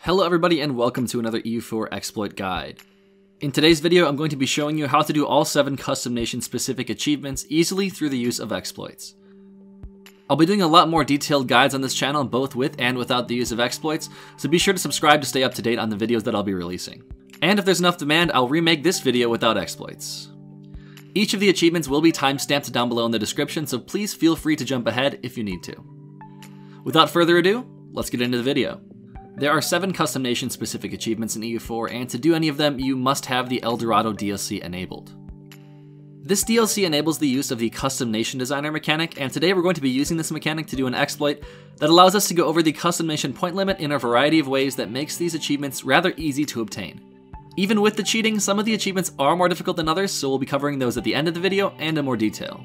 Hello everybody and welcome to another EU4 exploit guide. In today's video, I'm going to be showing you how to do all 7 custom nation specific achievements easily through the use of exploits. I'll be doing a lot more detailed guides on this channel both with and without the use of exploits, so be sure to subscribe to stay up to date on the videos that I'll be releasing. And if there's enough demand, I'll remake this video without exploits. Each of the achievements will be timestamped down below in the description, so please feel free to jump ahead if you need to. Without further ado, let's get into the video. There are 7 custom nation specific achievements in EU4, and to do any of them, you must have the El Dorado DLC enabled. This DLC enables the use of the Custom Nation Designer mechanic, and today we're going to be using this mechanic to do an exploit that allows us to go over the Custom Nation point limit in a variety of ways that makes these achievements rather easy to obtain. Even with the cheating, some of the achievements are more difficult than others, so we'll be covering those at the end of the video and in more detail.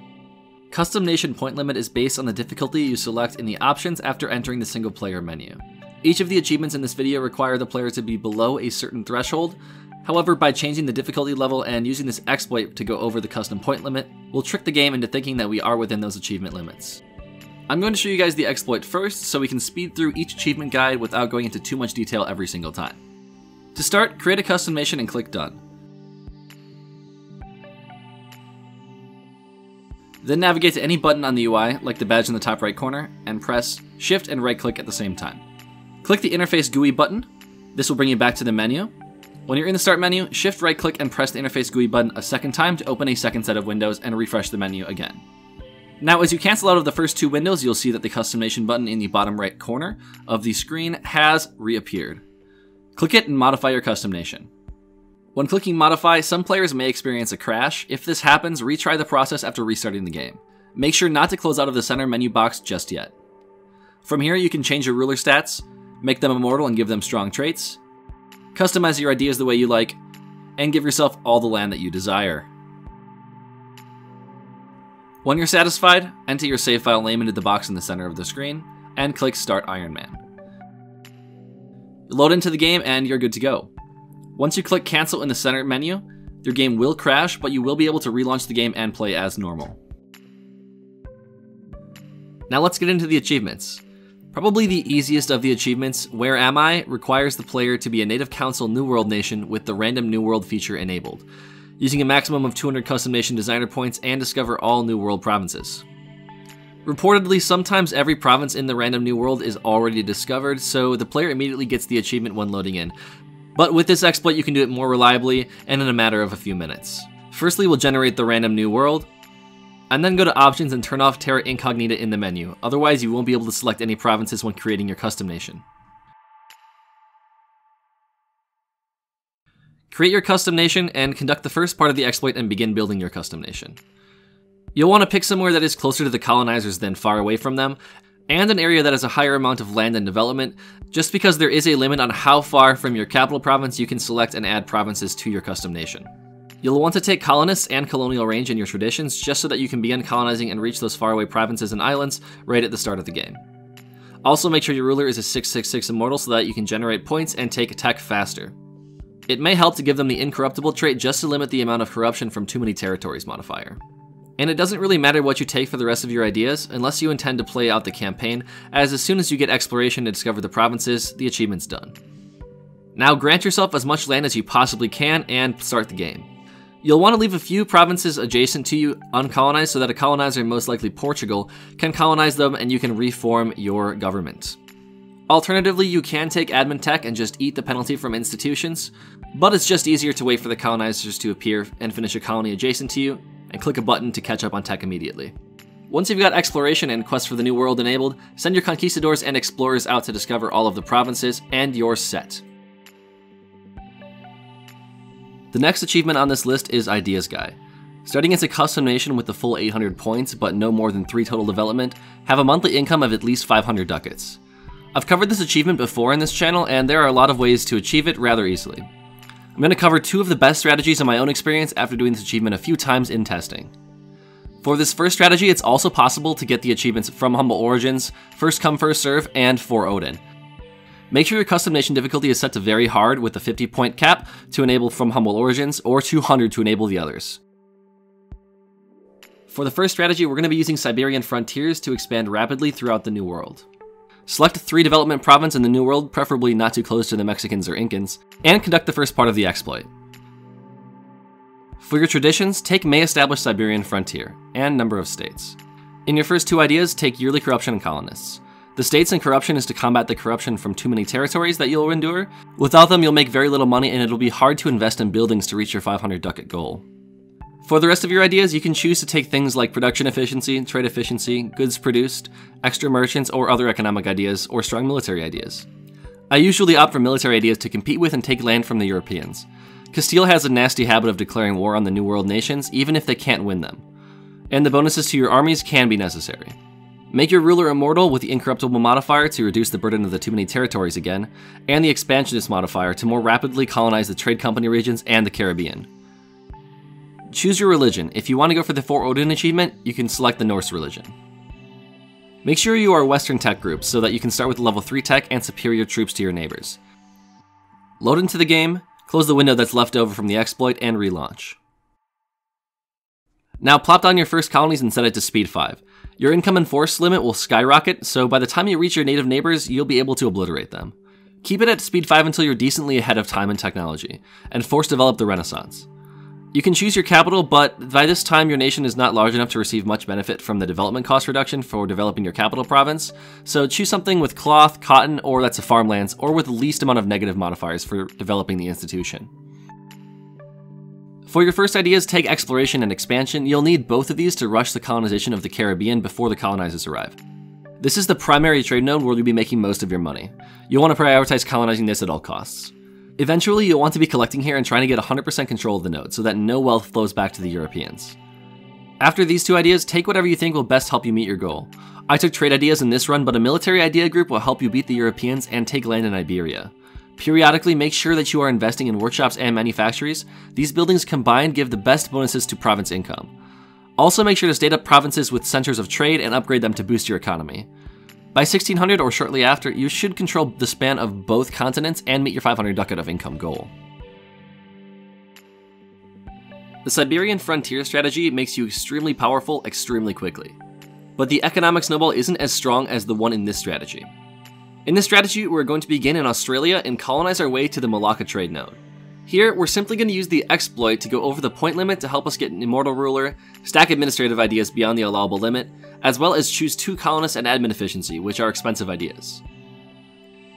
Custom Nation point limit is based on the difficulty you select in the options after entering the single player menu. Each of the achievements in this video require the player to be below a certain threshold. However, by changing the difficulty level and using this exploit to go over the custom point limit, we'll trick the game into thinking that we are within those achievement limits. I'm going to show you guys the exploit first so we can speed through each achievement guide without going into too much detail every single time. To start, create a custom nation and click Done. Then navigate to any button on the UI, like the badge in the top right corner, and press Shift and right click at the same time. Click the Interface GUI button. This will bring you back to the menu. When you're in the Start menu, shift right click and press the Interface GUI button a second time to open a second set of windows and refresh the menu again. Now, as you cancel out of the first two windows, you'll see that the Custom Nation button in the bottom right corner of the screen has reappeared. Click it and modify your Custom Nation. When clicking Modify, some players may experience a crash. If this happens, retry the process after restarting the game. Make sure not to close out of the center menu box just yet. From here, you can change your ruler stats, make them immortal and give them strong traits, customize your ideas the way you like, and give yourself all the land that you desire. When you're satisfied, enter your save file name into the box in the center of the screen, and click Start Iron Man. Load into the game and you're good to go. Once you click Cancel in the center menu, your game will crash, but you will be able to relaunch the game and play as normal. Now let's get into the achievements. Probably the easiest of the achievements, Where Am I, requires the player to be a Native Council New World nation with the Random New World feature enabled, using a maximum of 200 Custom Nation Designer points and discover all New World provinces. Reportedly, sometimes every province in the Random New World is already discovered, so the player immediately gets the achievement when loading in. But with this exploit, you can do it more reliably and in a matter of a few minutes. Firstly, we'll generate the Random New World, and then go to options and turn off Terra Incognita in the menu, otherwise you won't be able to select any provinces when creating your custom nation. Create your custom nation and conduct the first part of the exploit and begin building your custom nation. You'll want to pick somewhere that is closer to the colonizers than far away from them, and an area that has a higher amount of land and development, just because there is a limit on how far from your capital province you can select and add provinces to your custom nation. You'll want to take colonists and colonial range in your traditions just so that you can begin colonizing and reach those faraway provinces and islands right at the start of the game. Also make sure your ruler is a 666 immortal so that you can generate points and take tech faster. It may help to give them the incorruptible trait just to limit the amount of corruption from too many territories modifier. And it doesn't really matter what you take for the rest of your ideas, unless you intend to play out the campaign, as as soon as you get exploration to discover the provinces, the achievement's done. Now grant yourself as much land as you possibly can and start the game. You'll want to leave a few provinces adjacent to you uncolonized so that a colonizer, most likely Portugal, can colonize them and you can reform your government. Alternatively, you can take admin tech and just eat the penalty from institutions, but it's just easier to wait for the colonizers to appear and finish a colony adjacent to you, and click a button to catch up on tech immediately. Once you've got exploration and quest for the new world enabled, send your conquistadors and explorers out to discover all of the provinces, and you're set. The next achievement on this list is Ideas Guy. Starting as a custom nation with the full 800 points, but no more than 3 total development, have a monthly income of at least 500 ducats. I've covered this achievement before in this channel, and there are a lot of ways to achieve it rather easily. I'm going to cover two of the best strategies in my own experience after doing this achievement a few times in testing. For this first strategy, it's also possible to get the achievements from Humble Origins, First Come First Serve, and For Odin. Make sure your custom nation difficulty is set to very hard with a 50 point cap to enable from Humble Origins or 200 to enable the others. For the first strategy, we're going to be using Siberian frontiers to expand rapidly throughout the New World. Select three development province in the New World, preferably not too close to the Mexicans or Incans, and conduct the first part of the exploit. For your traditions, take May establish Siberian frontier, and number of states. In your first two ideas, take yearly corruption and colonists. The states and corruption is to combat the corruption from too many territories that you'll endure. Without them, you'll make very little money and it'll be hard to invest in buildings to reach your 500 ducat goal. For the rest of your ideas, you can choose to take things like production efficiency, trade efficiency, goods produced, extra merchants, or other economic ideas, or strong military ideas. I usually opt for military ideas to compete with and take land from the Europeans. Castile has a nasty habit of declaring war on the New World nations, even if they can't win them. And the bonuses to your armies can be necessary. Make your ruler immortal with the incorruptible modifier to reduce the burden of the too many territories again, and the expansionist modifier to more rapidly colonize the trade company regions and the Caribbean. Choose your religion. If you want to go for the For Odin achievement, you can select the Norse religion. Make sure you are Western tech groups so that you can start with level 3 tech and superior troops to your neighbors. Load into the game, close the window that's left over from the exploit, and relaunch. Now plop down your first colonies and set it to speed 5. Your income and force limit will skyrocket, so by the time you reach your native neighbors, you'll be able to obliterate them. Keep it at speed 5 until you're decently ahead of time and technology, and force develop the Renaissance. You can choose your capital, but by this time your nation is not large enough to receive much benefit from the development cost reduction for developing your capital province, so choose something with cloth, cotton, or that's a farmlands, or with the least amount of negative modifiers for developing the institution. For your first ideas, take exploration and expansion. You'll need both of these to rush the colonization of the Caribbean before the colonizers arrive. This is the primary trade node where you'll be making most of your money. You'll want to prioritize colonizing this at all costs. Eventually, you'll want to be collecting here and trying to get 100% control of the node so that no wealth flows back to the Europeans. After these two ideas, take whatever you think will best help you meet your goal. I took trade ideas in this run, but a military idea group will help you beat the Europeans and take land in Iberia. Periodically, make sure that you are investing in workshops and manufactories. These buildings combined give the best bonuses to province income. Also, make sure to state up provinces with centers of trade and upgrade them to boost your economy. By 1600 or shortly after, you should control the span of both continents and meet your 500 ducat of income goal. The Siberian frontier strategy makes you extremely powerful extremely quickly. But the economic snowball isn't as strong as the one in this strategy. In this strategy, we're going to begin in Australia and colonize our way to the Malacca trade node. Here, we're simply going to use the exploit to go over the point limit to help us get an immortal ruler, stack administrative ideas beyond the allowable limit, as well as choose two colonists and admin efficiency, which are expensive ideas.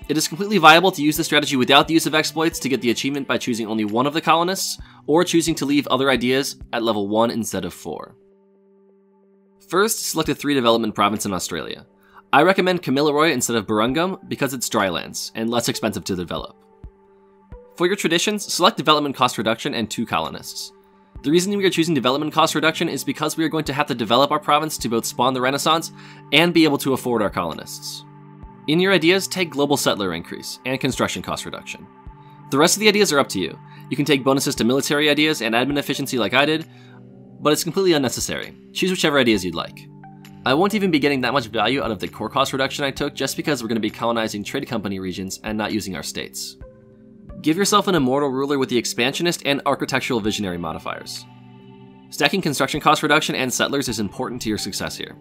It is completely viable to use this strategy without the use of exploits to get the achievement by choosing only one of the colonists, or choosing to leave other ideas at level 1 instead of 4. First, select a 3 development province in Australia. I recommend Kamilaroi instead of Burungum because it's drylands and less expensive to develop. For your traditions, select development cost reduction and two colonists. The reason we are choosing development cost reduction is because we are going to have to develop our province to both spawn the Renaissance and be able to afford our colonists. In your ideas, take global settler increase and construction cost reduction. The rest of the ideas are up to you. You can take bonuses to military ideas and admin efficiency like I did, but it's completely unnecessary. Choose whichever ideas you'd like. I won't even be getting that much value out of the core cost reduction I took just because we're going to be colonizing trade company regions and not using our states. Give yourself an immortal ruler with the expansionist and architectural visionary modifiers. Stacking construction cost reduction and settlers is important to your success here.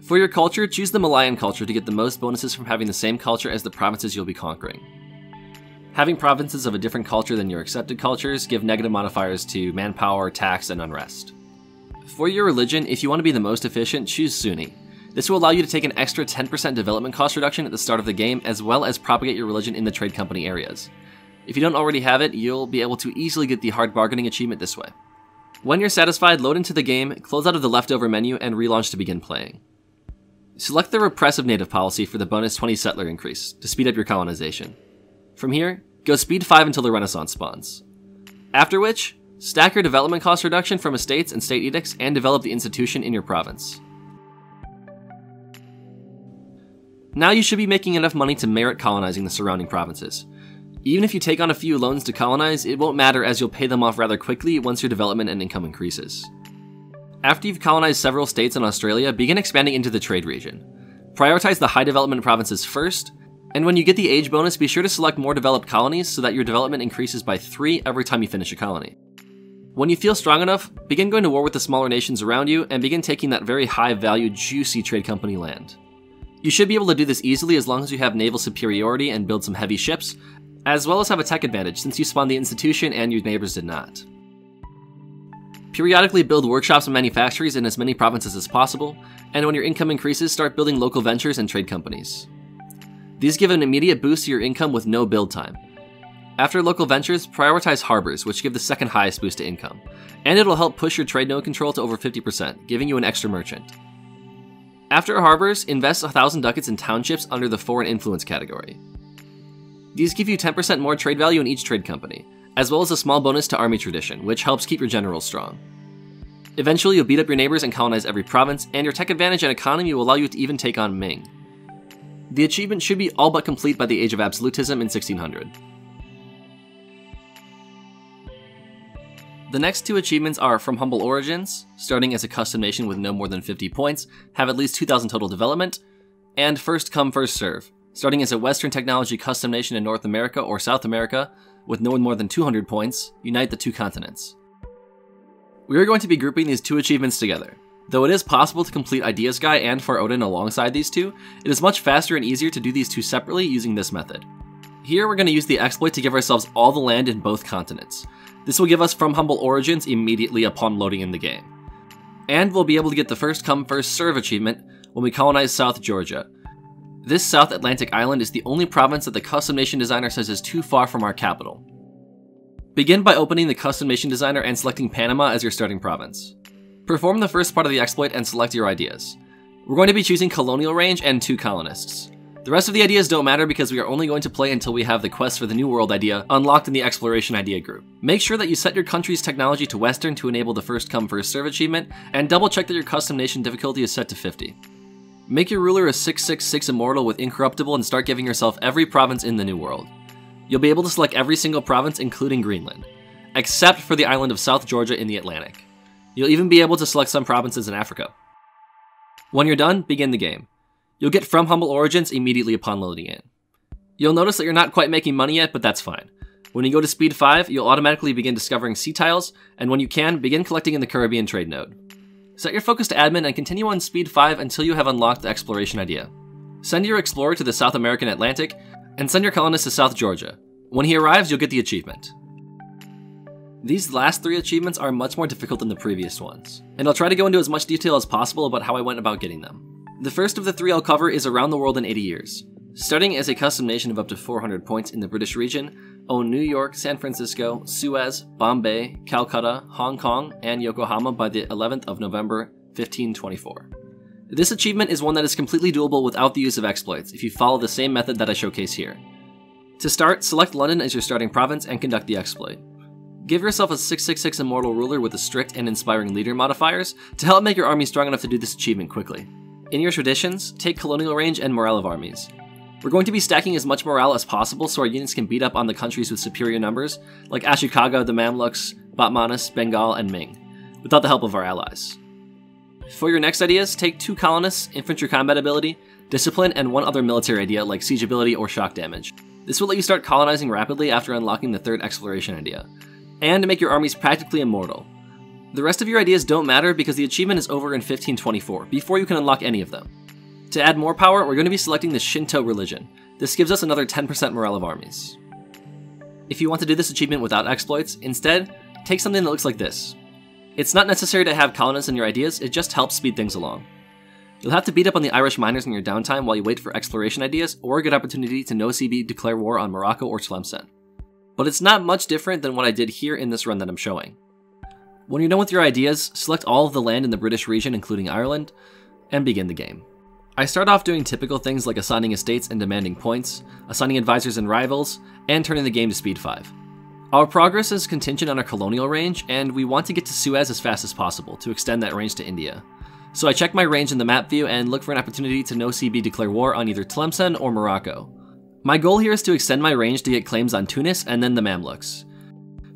For your culture, choose the Malayan culture to get the most bonuses from having the same culture as the provinces you'll be conquering. Having provinces of a different culture than your accepted cultures give negative modifiers to manpower, tax, and unrest. For your religion, if you want to be the most efficient, choose Sunni. This will allow you to take an extra 10% development cost reduction at the start of the game, as well as propagate your religion in the trade company areas. If you don't already have it, you'll be able to easily get the hard bargaining achievement this way. When you're satisfied, load into the game, close out of the leftover menu, and relaunch to begin playing. Select the repressive native policy for the bonus 20 settler increase to speed up your colonization. From here, go speed 5 until the Renaissance spawns. After which, stack your development cost reduction from estates and state edicts and develop the institution in your province. Now you should be making enough money to merit colonizing the surrounding provinces. Even if you take on a few loans to colonize, it won't matter as you'll pay them off rather quickly once your development and income increases. After you've colonized several states in Australia, begin expanding into the trade region. Prioritize the high development provinces first, and when you get the age bonus, be sure to select more developed colonies so that your development increases by 3 every time you finish a colony. When you feel strong enough, begin going to war with the smaller nations around you and begin taking that very high value, juicy trade company land. You should be able to do this easily as long as you have naval superiority and build some heavy ships, as well as have a tech advantage since you spawned the institution and your neighbors did not. Periodically build workshops and manufactories in as many provinces as possible, and when your income increases, start building local ventures and trade companies. These give an immediate boost to your income with no build time. After local ventures, prioritize harbors, which give the second highest boost to income, and it'll help push your trade node control to over 50%, giving you an extra merchant. After harbors, invest 1,000 ducats in townships under the foreign influence category. These give you 10% more trade value in each trade company, as well as a small bonus to army tradition, which helps keep your generals strong. Eventually, you'll beat up your neighbors and colonize every province, and your tech advantage and economy will allow you to even take on Ming. The achievement should be all but complete by the Age of Absolutism in 1600. The next two achievements are From Humble Origins, starting as a custom nation with no more than 50 points, have at least 2,000 total development, and First Come First Serve, starting as a Western technology custom nation in North America or South America with no more than 200 points, unite the two continents. We are going to be grouping these two achievements together. Though it is possible to complete Ideas Guy and For Odin alongside these two, it is much faster and easier to do these two separately using this method. Here we're going to use the exploit to give ourselves all the land in both continents, this will give us From Humble Origins immediately upon loading in the game. And we'll be able to get the first come first serve achievement when we colonize South Georgia. This South Atlantic island is the only province that the custom nation designer says is too far from our capital. Begin by opening the custom nation designer and selecting Panama as your starting province. Perform the first part of the exploit and select your ideas. We're going to be choosing colonial range and two colonists. The rest of the ideas don't matter because we are only going to play until we have the quest for the New World idea unlocked in the Exploration Idea group. Make sure that you set your country's technology to Western to enable the first come first serve achievement, and double check that your custom nation difficulty is set to 50. Make your ruler a 666 immortal with incorruptible and start giving yourself every province in the New World. You'll be able to select every single province including Greenland, except for the island of South Georgia in the Atlantic. You'll even be able to select some provinces in Africa. When you're done, begin the game. You'll get From Humble Origins immediately upon loading in. You'll notice that you're not quite making money yet, but that's fine. When you go to Speed 5, you'll automatically begin discovering sea tiles, and when you can, begin collecting in the Caribbean trade node. Set your focus to admin and continue on Speed 5 until you have unlocked the exploration idea. Send your explorer to the South American Atlantic, and send your colonist to South Georgia. When he arrives, you'll get the achievement. These last three achievements are much more difficult than the previous ones, and I'll try to go into as much detail as possible about how I went about getting them. The first of the three I'll cover is Around the World in 80 Years. Starting as a custom nation of up to 400 points in the British region, own New York, San Francisco, Suez, Bombay, Calcutta, Hong Kong, and Yokohama by the 11th of November 1524. This achievement is one that is completely doable without the use of exploits if you follow the same method that I showcase here. To start, select London as your starting province and conduct the exploit. Give yourself a 666 Immortal Ruler with the strict and inspiring leader modifiers to help make your army strong enough to do this achievement quickly. In your traditions, take colonial range and morale of armies. We're going to be stacking as much morale as possible so our units can beat up on the countries with superior numbers, like Ashikaga, the Mamluks, Bahmanis, Bengal, and Ming, without the help of our allies. For your next ideas, take two colonists, infantry combat ability, discipline, and one other military idea like siege ability or shock damage. This will let you start colonizing rapidly after unlocking the third exploration idea, and make your armies practically immortal, the rest of your ideas don't matter because the achievement is over in 1524, before you can unlock any of them. To add more power, we're going to be selecting the Shinto religion. This gives us another 10% morale of armies. If you want to do this achievement without exploits, instead, take something that looks like this. It's not necessary to have colonists in your ideas, it just helps speed things along. You'll have to beat up on the Irish minors in your downtime while you wait for exploration ideas or a good opportunity to no CB declare war on Morocco or Tlemcen. But it's not much different than what I did here in this run that I'm showing. When you're done with your ideas, select all of the land in the British region, including Ireland, and begin the game. I start off doing typical things like assigning estates and demanding points, assigning advisors and rivals, and turning the game to speed 5. Our progress is contingent on our colonial range, and we want to get to Suez as fast as possible to extend that range to India. So I check my range in the map view and look for an opportunity to no CB declare war on either Tlemcen or Morocco. My goal here is to extend my range to get claims on Tunis and then the Mamluks.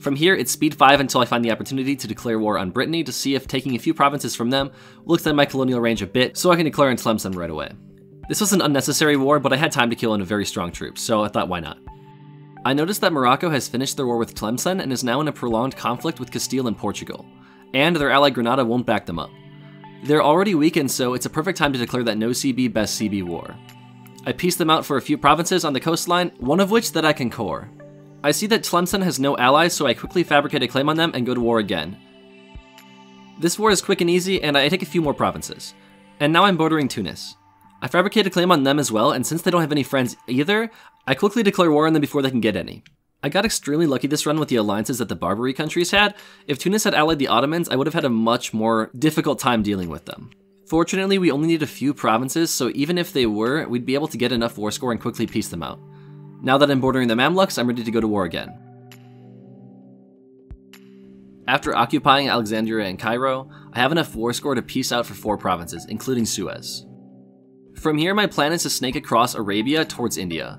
From here, it's speed 5 until I find the opportunity to declare war on Brittany to see if taking a few provinces from them will extend my colonial range a bit so I can declare on Tlemcen right away. This was an unnecessary war, but I had time to kill in a very strong troop, so I thought why not. I noticed that Morocco has finished their war with Tlemcen and is now in a prolonged conflict with Castile and Portugal, and their ally Granada won't back them up. They're already weakened, so it's a perfect time to declare that no CB best CB war. I peaced them out for a few provinces on the coastline, one of which that I can core. I see that Tlemcen has no allies, so I quickly fabricate a claim on them and go to war again. This war is quick and easy, and I take a few more provinces. And now I'm bordering Tunis. I fabricate a claim on them as well, and since they don't have any friends either, I quickly declare war on them before they can get any. I got extremely lucky this run with the alliances that the Barbary countries had. If Tunis had allied the Ottomans, I would have had a much more difficult time dealing with them. Fortunately, we only need a few provinces, so even if they were, we'd be able to get enough war score and quickly peace them out. Now that I'm bordering the Mamluks, I'm ready to go to war again. After occupying Alexandria and Cairo, I have enough war score to peace out for four provinces, including Suez. From here, my plan is to snake across Arabia towards India.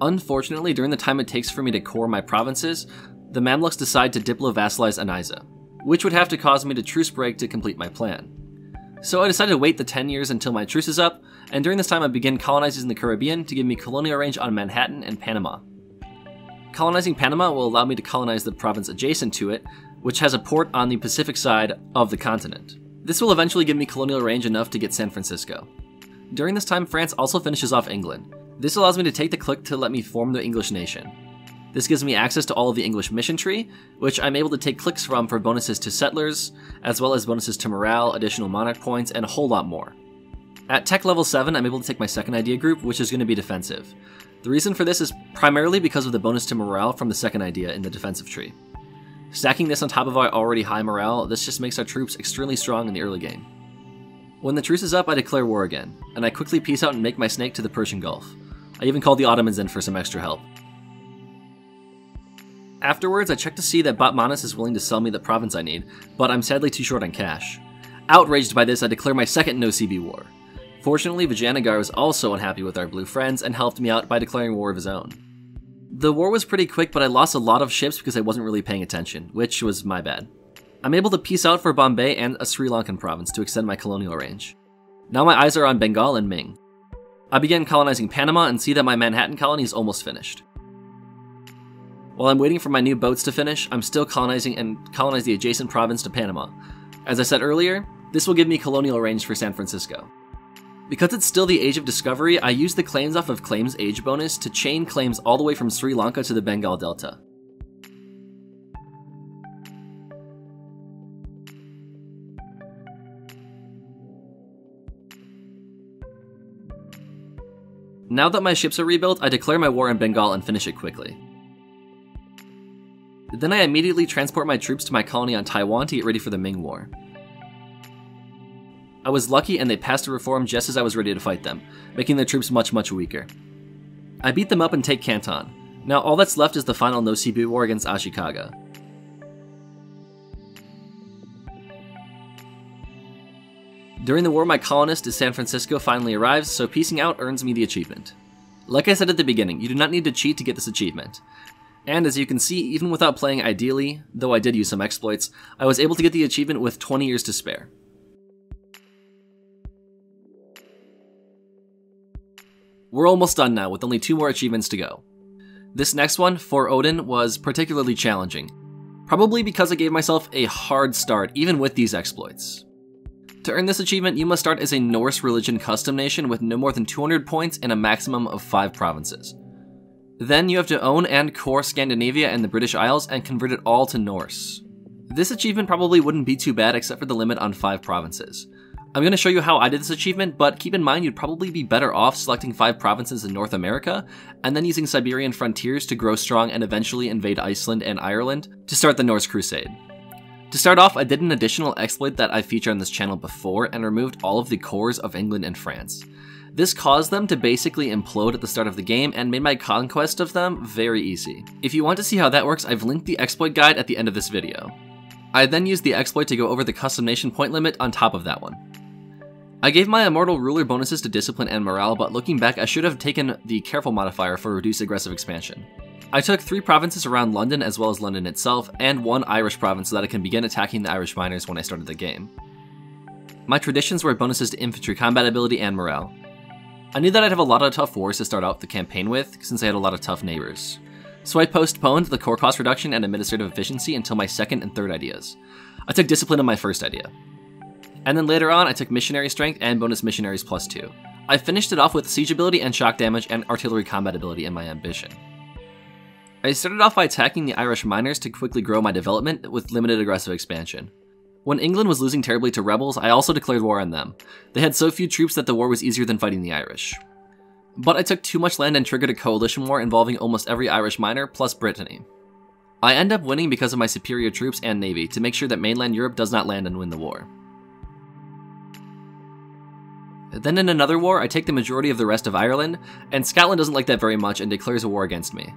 Unfortunately, during the time it takes for me to core my provinces, the Mamluks decide to diplo-vassalize Anaiza, which would have to cause me to truce break to complete my plan. So I decided to wait the 10 years until my truce is up, and during this time I begin colonizing the Caribbean to give me colonial range on Manhattan and Panama. Colonizing Panama will allow me to colonize the province adjacent to it, which has a port on the Pacific side of the continent. This will eventually give me colonial range enough to get San Francisco. During this time, France also finishes off England. This allows me to take the click to let me form the English nation. This gives me access to all of the English mission tree, which I'm able to take clicks from for bonuses to settlers, as well as bonuses to morale, additional monarch points, and a whole lot more. At tech level 7, I'm able to take my second idea group, which is going to be defensive. The reason for this is primarily because of the bonus to morale from the second idea in the defensive tree. Stacking this on top of our already high morale, this just makes our troops extremely strong in the early game. When the truce is up, I declare war again, and I quickly peace out and make my snake to the Persian Gulf. I even call the Ottomans in for some extra help. Afterwards, I check to see that Bahmanis is willing to sell me the province I need, but I'm sadly too short on cash. Outraged by this, I declare my second no CB war. Fortunately, Vijayanagar was also unhappy with our blue friends and helped me out by declaring war of his own. The war was pretty quick, but I lost a lot of ships because I wasn't really paying attention, which was my bad. I'm able to peace out for Bombay and a Sri Lankan province to extend my colonial range. Now my eyes are on Bengal and Ming. I begin colonizing Panama and see that my Manhattan colony is almost finished. While I'm waiting for my new boats to finish, I'm still colonizing and colonize the adjacent province to Panama. As I said earlier, this will give me colonial range for San Francisco. Because it's still the Age of Discovery, I use the claims off of Claims Age bonus to chain claims all the way from Sri Lanka to the Bengal Delta. Now that my ships are rebuilt, I declare my war in Bengal and finish it quickly. Then I immediately transport my troops to my colony on Taiwan to get ready for the Ming War. I was lucky and they passed a reform just as I was ready to fight them, making their troops much, much weaker. I beat them up and take Canton. Now all that's left is the final no CB war against Ashikaga. During the war, my colonist to San Francisco finally arrives, so peacing out earns me the achievement. Like I said at the beginning, you do not need to cheat to get this achievement. And as you can see, even without playing ideally, though I did use some exploits, I was able to get the achievement with 20 years to spare. We're almost done now, with only two more achievements to go. This next one, for Odin, was particularly challenging, probably because I gave myself a hard start even with these exploits. To earn this achievement, you must start as a Norse religion custom nation with no more than 200 points and a maximum of 5 provinces. Then you have to own and core Scandinavia and the British Isles and convert it all to Norse. This achievement probably wouldn't be too bad except for the limit on 5 provinces. I'm going to show you how I did this achievement, but keep in mind you'd probably be better off selecting 5 provinces in North America, and then using Siberian frontiers to grow strong and eventually invade Iceland and Ireland to start the Norse Crusade. To start off, I did an additional exploit that I've featured on this channel before and removed all of the cores of England and France. This caused them to basically implode at the start of the game and made my conquest of them very easy. If you want to see how that works, I've linked the exploit guide at the end of this video. I then used the exploit to go over the custom nation point limit on top of that one. I gave my Immortal Ruler bonuses to Discipline and Morale, but looking back I should have taken the Careful modifier for Reduced Aggressive Expansion. I took three provinces around London as well as London itself, and one Irish province so that I can begin attacking the Irish minors when I started the game. My traditions were bonuses to infantry combat ability and morale. I knew that I'd have a lot of tough wars to start out the campaign with, since I had a lot of tough neighbors. So I postponed the core cost reduction and administrative efficiency until my second and third ideas. I took discipline on my first idea. And then later on, I took missionary strength and bonus missionaries plus 2. I finished it off with siege ability and shock damage and artillery combat ability in my ambition. I started off by attacking the Irish minors to quickly grow my development with limited aggressive expansion. When England was losing terribly to rebels, I also declared war on them. They had so few troops that the war was easier than fighting the Irish. But I took too much land and triggered a coalition war involving almost every Irish minor plus Brittany. I end up winning because of my superior troops and navy to make sure that mainland Europe does not land and win the war. Then in another war, I take the majority of the rest of Ireland, and Scotland doesn't like that very much and declares a war against me.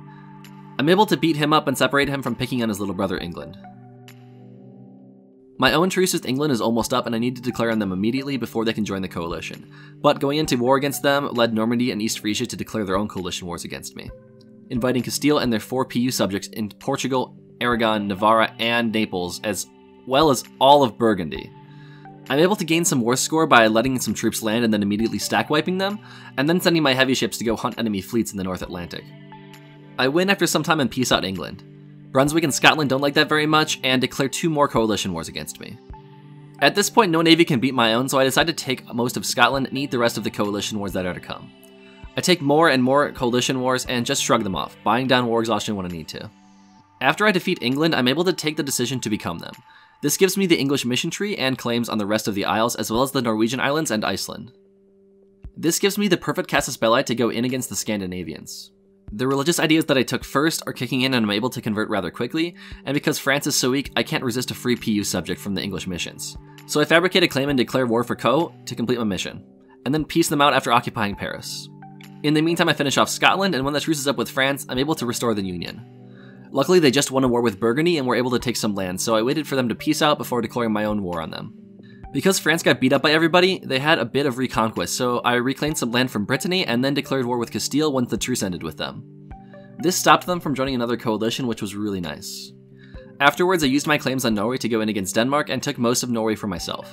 I'm able to beat him up and separate him from picking on his little brother England. My own truce with England is almost up and I need to declare on them immediately before they can join the coalition. But going into war against them led Normandy and East Frisia to declare their own coalition wars against me, inviting Castile and their four PU subjects in Portugal, Aragon, Navarra, and Naples, as well as all of Burgundy. I'm able to gain some war score by letting some troops land and then immediately stack wiping them, and then sending my heavy ships to go hunt enemy fleets in the North Atlantic. I win after some time and peace out England. Brunswick and Scotland don't like that very much, and declare two more coalition wars against me. At this point, no navy can beat my own, so I decide to take most of Scotland and eat the rest of the coalition wars that are to come. I take more and more coalition wars and just shrug them off, buying down war exhaustion when I need to. After I defeat England, I'm able to take the decision to become them. This gives me the English mission tree and claims on the rest of the Isles, as well as the Norwegian islands and Iceland. This gives me the perfect casus belli to go in against the Scandinavians. The religious ideas that I took first are kicking in and I'm able to convert rather quickly, and because France is so weak, I can't resist a free PU subject from the English missions. So I fabricate a claim and declare war for Co to complete my mission, and then peace them out after occupying Paris. In the meantime, I finish off Scotland, and when the truce is up with France, I'm able to restore the Union. Luckily, they just won a war with Burgundy and were able to take some land, so I waited for them to peace out before declaring my own war on them. Because France got beat up by everybody, they had a bit of reconquest, so I reclaimed some land from Brittany and then declared war with Castile once the truce ended with them. This stopped them from joining another coalition, which was really nice. Afterwards, I used my claims on Norway to go in against Denmark and took most of Norway for myself.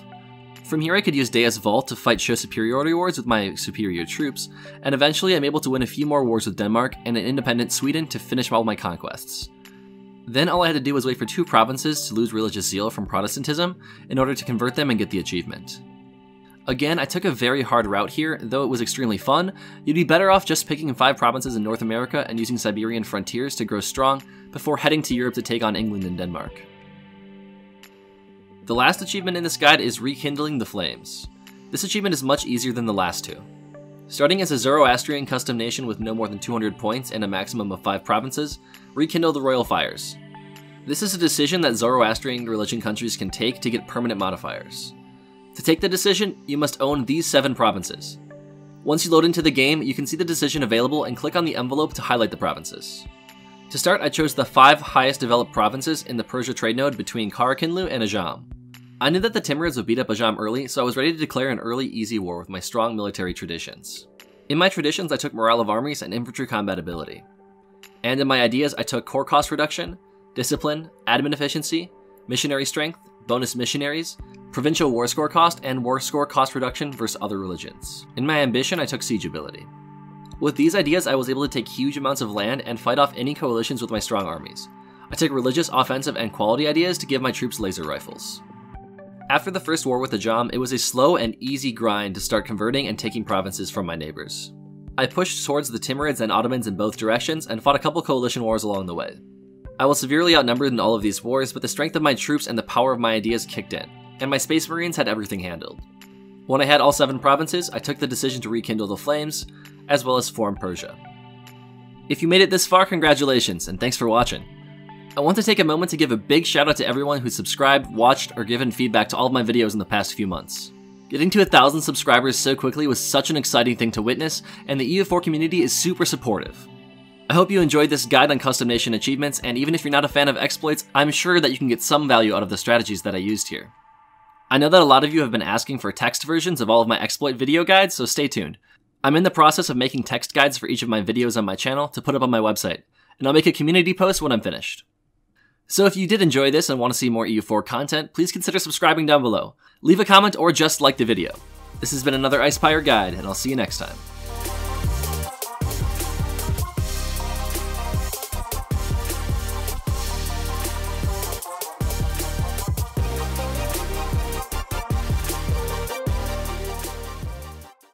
From here, I could use Deus Vult to fight show superiority wars with my superior troops, and eventually I'm able to win a few more wars with Denmark and an independent Sweden to finish all my conquests. Then all I had to do was wait for two provinces to lose religious zeal from Protestantism in order to convert them and get the achievement. Again, I took a very hard route here, though it was extremely fun. You'd be better off just picking five provinces in North America and using Siberian frontiers to grow strong before heading to Europe to take on England and Denmark. The last achievement in this guide is Rekindling the Flames. This achievement is much easier than the last two. Starting as a Zoroastrian custom nation with no more than 200 points and a maximum of 5 provinces, rekindle the royal fires. This is a decision that Zoroastrian religion countries can take to get permanent modifiers. To take the decision, you must own these 7 provinces. Once you load into the game, you can see the decision available and click on the envelope to highlight the provinces. To start, I chose the 5 highest developed provinces in the Persia trade node between Karakinlu and Ajam. I knew that the Timurids would beat up Ajam early, so I was ready to declare an early easy war with my strong military traditions. In my traditions, I took morale of armies and infantry combat ability. And in my ideas, I took core cost reduction, discipline, admin efficiency, missionary strength, bonus missionaries, provincial war score cost, and war score cost reduction versus other religions. In my ambition, I took siege ability. With these ideas, I was able to take huge amounts of land and fight off any coalitions with my strong armies. I took religious, offensive, and quality ideas to give my troops laser rifles. After the first war with the Ajam, it was a slow and easy grind to start converting and taking provinces from my neighbors. I pushed towards the Timurids and Ottomans in both directions and fought a couple coalition wars along the way. I was severely outnumbered in all of these wars, but the strength of my troops and the power of my ideas kicked in, and my Space Marines had everything handled. When I had all seven provinces, I took the decision to rekindle the flames, as well as form Persia. If you made it this far, congratulations, and thanks for watching. I want to take a moment to give a big shout out to everyone who subscribed, watched, or given feedback to all of my videos in the past few months. Getting to a thousand subscribers so quickly was such an exciting thing to witness, and the EU4 community is super supportive. I hope you enjoyed this guide on custom nation achievements, and even if you're not a fan of exploits, I'm sure that you can get some value out of the strategies that I used here. I know that a lot of you have been asking for text versions of all of my exploit video guides, so stay tuned. I'm in the process of making text guides for each of my videos on my channel to put up on my website, and I'll make a community post when I'm finished. So if you did enjoy this and want to see more EU4 content, please consider subscribing down below. Leave a comment or just like the video. This has been another Ice IcePyre Guide, and I'll see you next time.